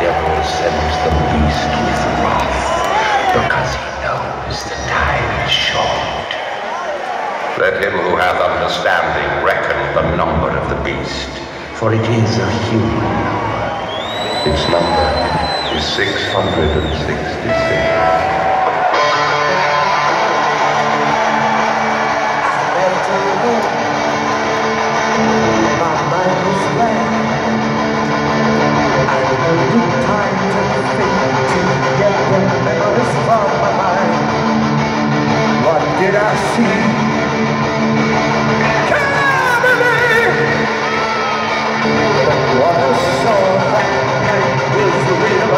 sends the beast with wrath, because he knows the time is short. Let him who hath understanding reckon the number of the beast, for it is a human number. Its number is 666. I see? What that night was real